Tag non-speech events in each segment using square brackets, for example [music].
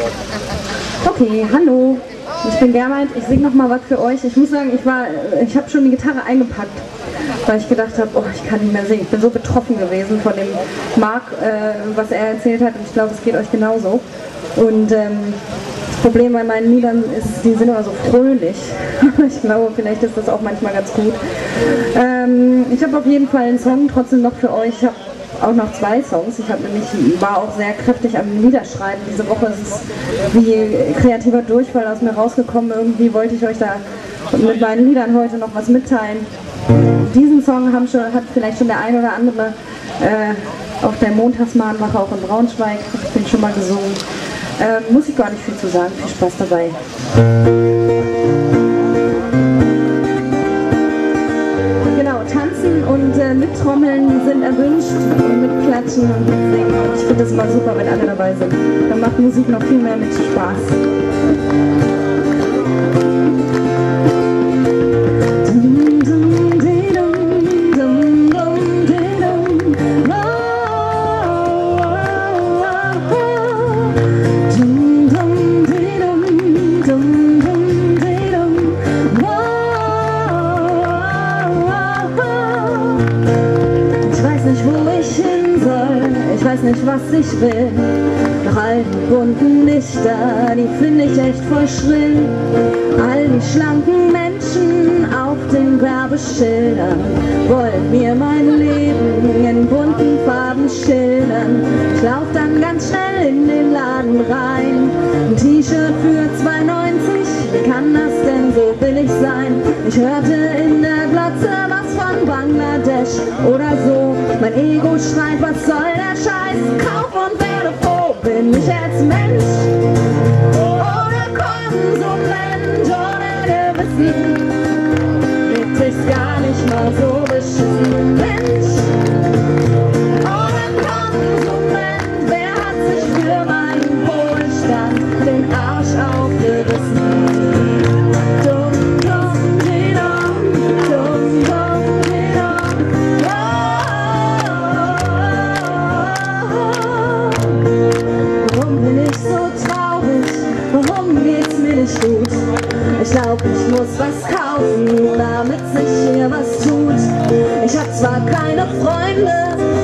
[laughs] Okay, hallo. Ich bin Germald, ich singe noch mal was für euch. Ich muss sagen, ich war, ich habe schon die Gitarre eingepackt, weil ich gedacht habe, oh, ich kann nicht mehr singen. Ich bin so betroffen gewesen von dem Marc, äh, was er erzählt hat und ich glaube, es geht euch genauso. Und ähm, das Problem bei meinen Liedern ist, die sind immer so fröhlich. [laughs] ich glaube, vielleicht ist das auch manchmal ganz gut. Ähm, ich habe auf jeden Fall einen Song trotzdem noch für euch. Ich habe auch noch zwei Songs. Ich habe nämlich war auch sehr kräftig am Liederschreiben. Diese Woche ist es wie kreativer Durchfall aus mir rausgekommen. Irgendwie wollte ich euch da mit meinen Liedern heute noch was mitteilen. Diesen Song haben schon, hat vielleicht schon der ein oder andere äh, auf der Montagsmahnwache auch in Braunschweig, ich bin schon mal gesungen. Äh, muss ich gar nicht viel zu sagen. Viel Spaß dabei. Und mittrommeln sind erwünscht und mitklatschen und mitsingen. Und ich finde das immer super, wenn alle dabei sind. Dann macht Musik noch viel mehr mit Spaß. Was ich will. Doch all die bunten Lichter, die finde ich echt voll schrill. All die schlanken Menschen auf den Werbeschildern wollen mir mein Leben in bunten Farben schildern. Ich lauf dann ganz schnell in den Laden rein. Ein T-Shirt für 2,90, wie kann das denn so billig sein? Ich hörte in der Glotze was von Bangladesch oder so. Mein Ego schreit, was soll der Scheiß? Kauf und werde froh, bin ich als Mensch oder Konsument ohne Gewissen. Mit ich's gar nicht mal so beschissen,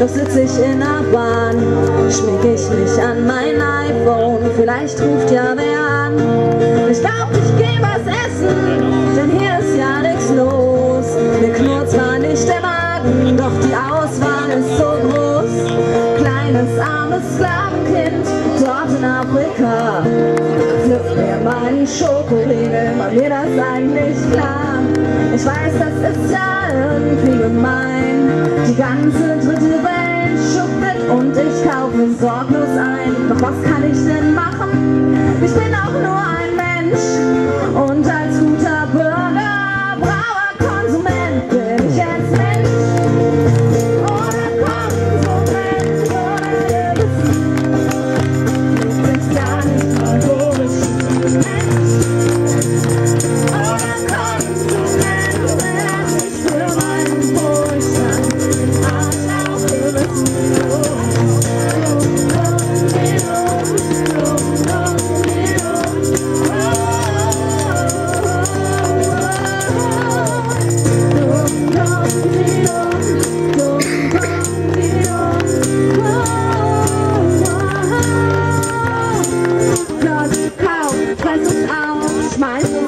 doch sitz ich in der Bahn. Schmieg ich mich an mein iPhone, vielleicht ruft ja wer an. Ich glaub, ich geh was essen, denn hier ist ja nichts los. Mir knurrt zwar nicht der Magen, doch die Auswahl ist so groß. Kleines armes Sklavenkind, dort in Afrika meinen Schokoriegel, war mir das eigentlich klar. Ich weiß, das ist ja irgendwie gemein. Die ganze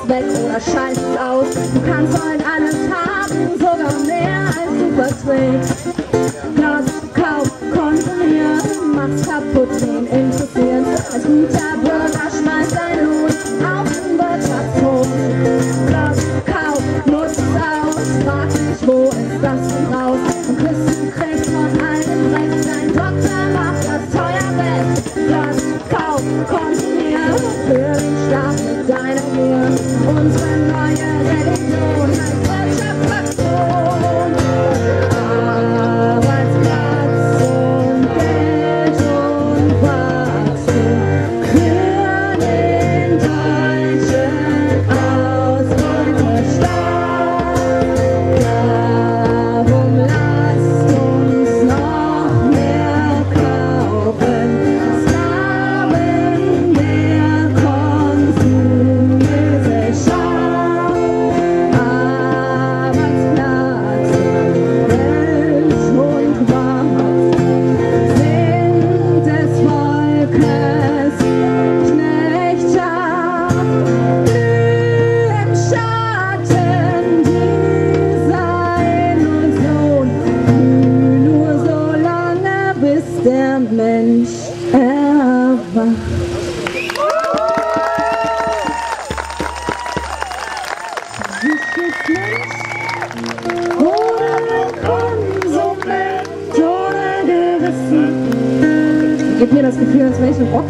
weg oder schalt es aus. Du kannst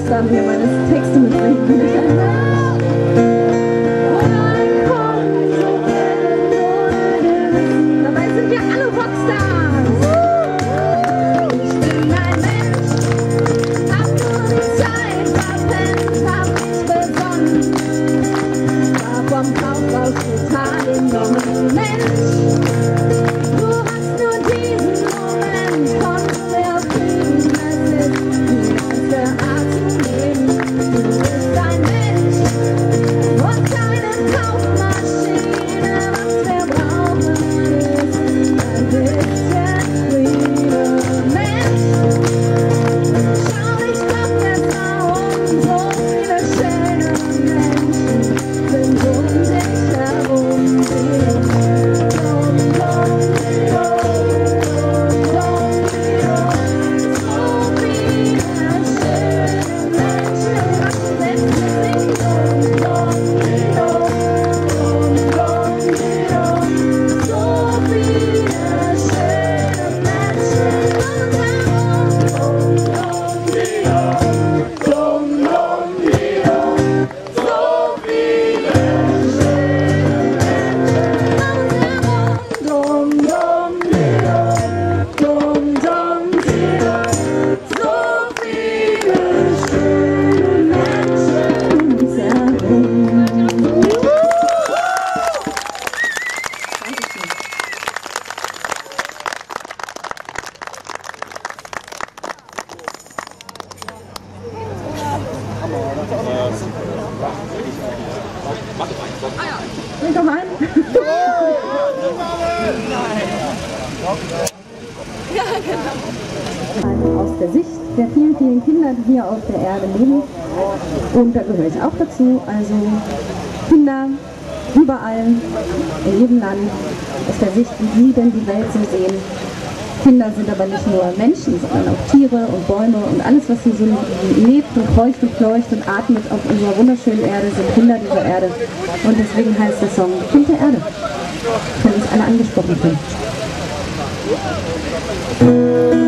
Саня. Bring doch mal Aus der Sicht der vielen, vielen Kinder, die hier auf der Erde leben. Und da gehöre ich auch dazu. Also Kinder überall, in jedem Land, aus der Sicht, wie sie denn die Welt so sehen, Kinder sind aber nicht nur Menschen, sondern auch Tiere und Bäume und alles, was hier so lebt und heucht und fleucht und atmet auf unserer wunderschönen Erde, sind Kinder dieser Erde. Und deswegen heißt der Song Kind der Erde, von uns alle angesprochen sind.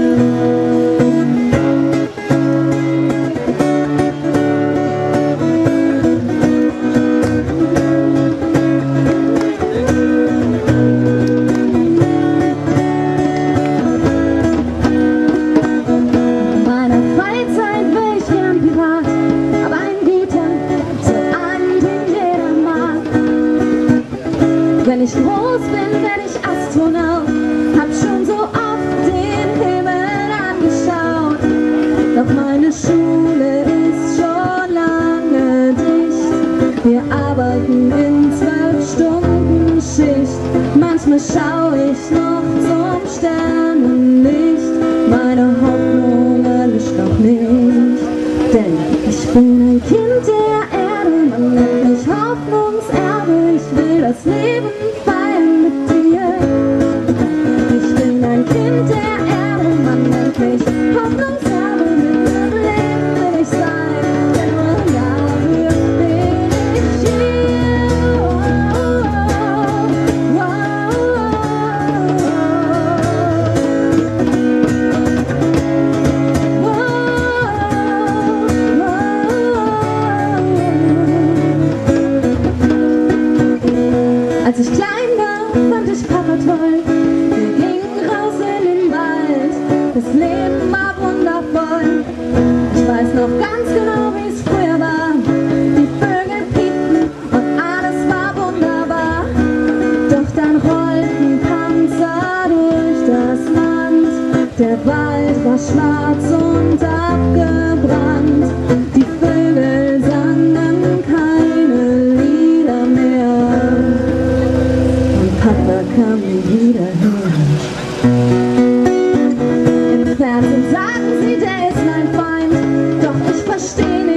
pastel.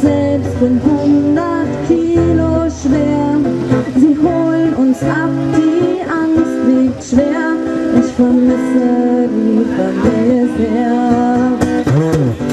selbst bin 100 Kilo schwer. Sie holen uns ab, die Angst liegt schwer. Ich vermisse die Familie sehr.